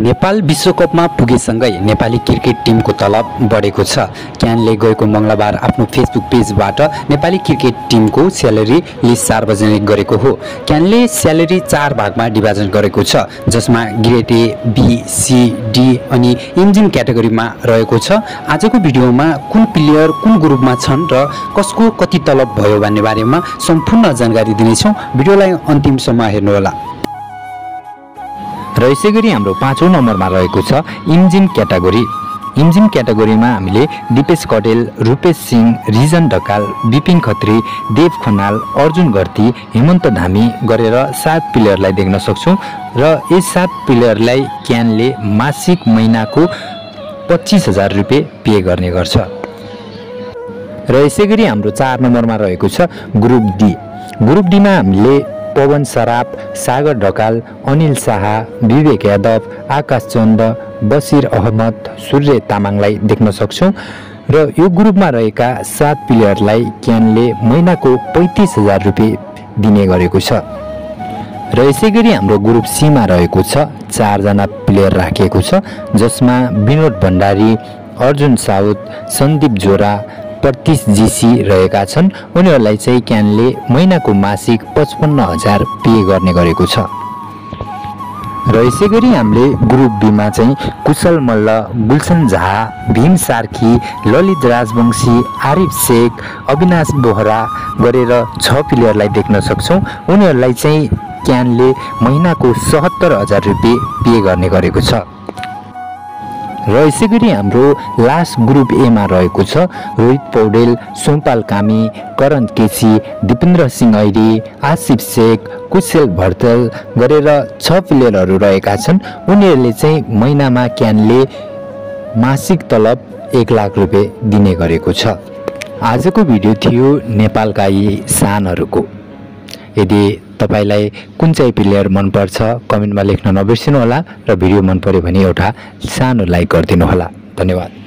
नेपाल विश्वकपमा पुगेसँगै नेपाली क्रिकेट टिमको तलब बढेको छ। क्यानले गएको मङ्गलबार आफ्नो फेसबुक पेजबाट नेपाली क्रिकेट टिमको स्यालेरी लिस्ट सार्वजनिक गरेको हो। क्यानले स्यालेरी चार भागमा डिभाजन गरेको छ जसमा grade A B C D अनि इन्जिन क्याटेगोरीमा रहेको छ। आजको भिडियोमा कुन प्लेयर कुन ग्रुपमा छन् र कसको कति तलब भयो भन्ने बारेमा सम्पूर्ण जानकारी दिनेछौँ। भिडियोलाई अन्तिमसम्म हेर्नुहोला। र यसै गरी हाम्रो पाँचौँ नम्बरमा रहेको छ इन्जिन क्याटेगोरी। इन्जिन क्याटेगोरीमा हामीले दिपेश कटेल रूपेश सिंह रिजन ढकाल बिपिन खत्री देव खनाल अर्जुन घर्ती हेमन्त धामी गरेर सात प्लेयरलाई देख्न सक्छौँ र यस सात प्लेयरलाई क्यानले मासिक महिनाको पच्चिस हजार रुपियाँ पे गर्ने गर्छ। र यसै गरी हाम्रो चार नम्बरमा रहेको छ ग्रुप डी। ग्रुप डीमा हामीले पवन सराप सागर ढकाल अनिल शाह विवेक यादव आकाश चन्द बसिर अहमद सूर्य तामाङलाई देख्न सक्छौँ। र यो ग्रुपमा रहेका सात प्लेयरलाई क्यानले महिनाको पैँतिस हजार रुपियाँ दिने गरेको छ। र यसै गरी हाम्रो ग्रुप सीमा रहेको छ चारजना प्लेयर राखिएको छ जसमा विनोद भण्डारी अर्जुन साउद सन्दीप जोरा प्रतिस जीसी रहेका छन्। उनीहरूलाई चाहिँ क्यानले महिनाको मासिक पचपन्न हजार पे गर्ने गरेको छ। र यसै गरी हामीले ग्रुप बीमा चाहिँ कुशल मल्ल गुलसन झा भीम सार्की ललित राजवंशी आरिफ शेख अविनाश बोहरा गरेर छ प्लेयरलाई देख्न सक्छौँ। उनीहरूलाई चाहिँ क्यानले महिनाको सहत्तर हजार रुपियाँ पे गर्ने गरेको छ। र यसै गरी हाम्रो लास्ट ग्रुप एमा रहेको छ रोहित पौडेल सोमपाल कामी करण केसी दिपेन्द्र सिंह ऐरी आसिफ शेख कुशेल भर्तल गरेर छ प्लेयरहरू रहेका छन्। उनीहरूले चाहिँ महिनामा क्यानले मासिक तलब एक लाख रुपियाँ दिने गरेको छ। आजको भिडियो थियो नेपालका यी सानहरूको। यदि तपाईँलाई कुन चाहिँ प्लेयर मनपर्छ कमेन्टमा लेख्न नबिर्सिनुहोला र भिडियो मन पऱ्यो भने एउटा सानो लाइक गरिदिनु होला धन्यवाद।